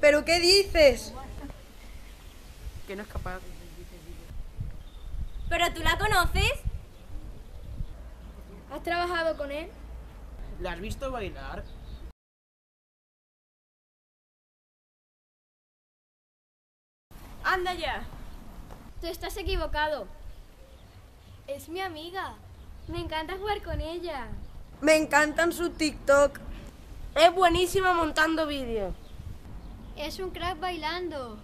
¿Pero qué dices? Que no es capaz. ¿Pero tú la conoces? ¿Has trabajado con él? ¿La has visto bailar? Anda ya. Tú estás equivocado. Es mi amiga. Me encanta jugar con ella. Me encantan su TikTok. Es buenísima montando vídeos. Es un crack bailando.